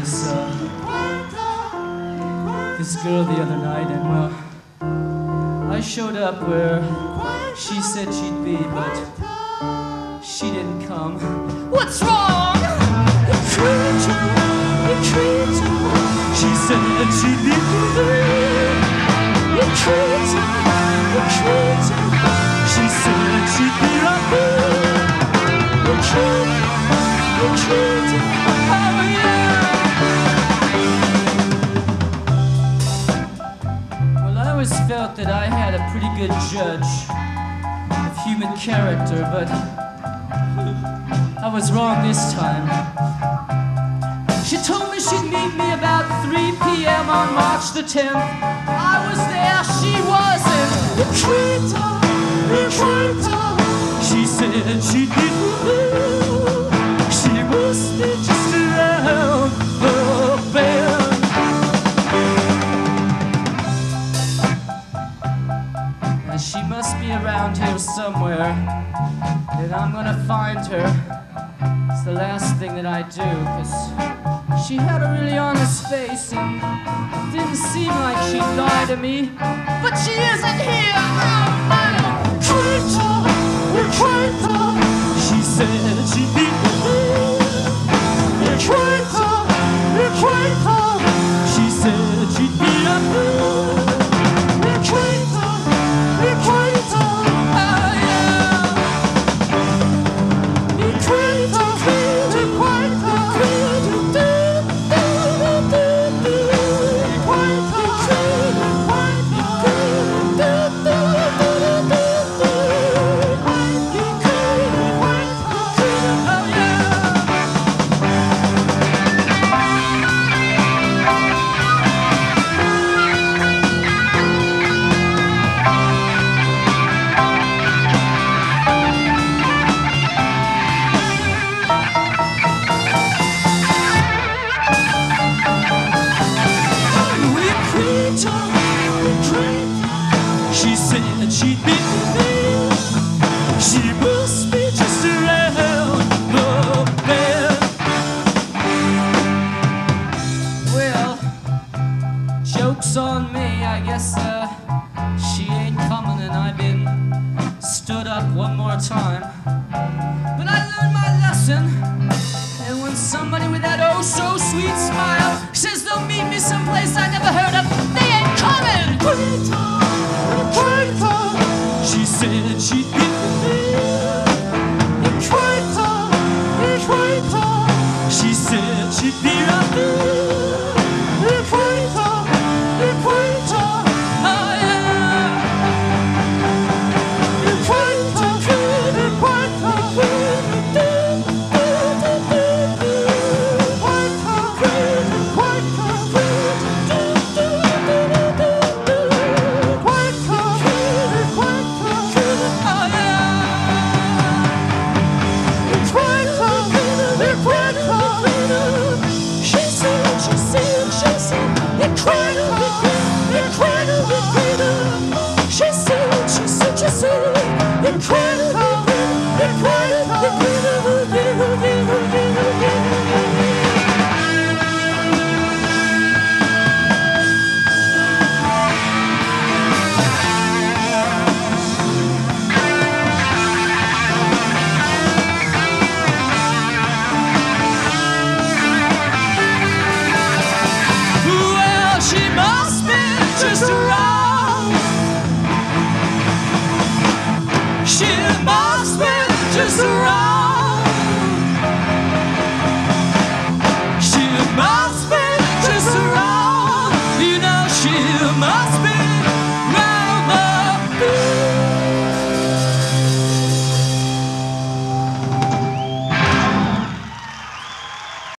this uh, this girl the other night, and well, I showed up where she said she'd be, but she didn't come. What's wrong? Felt that I had a pretty good judge of human character, but I was wrong this time. She told me she'd meet me about 3 p.m. on March the 10th. I was here somewhere. And I'm gonna find her. It's the last thing that I do, cause she had a really honest face and didn't seem like she'd lie to me. But she isn't here! Man! Traitor! You're traitor! She said she'd be said that she'd be me. She must me just around the bend. Well, joke's on me, I guess uh, she ain't coming, and I've been stood up one more time. But I learned my lesson. She said she'd be right there.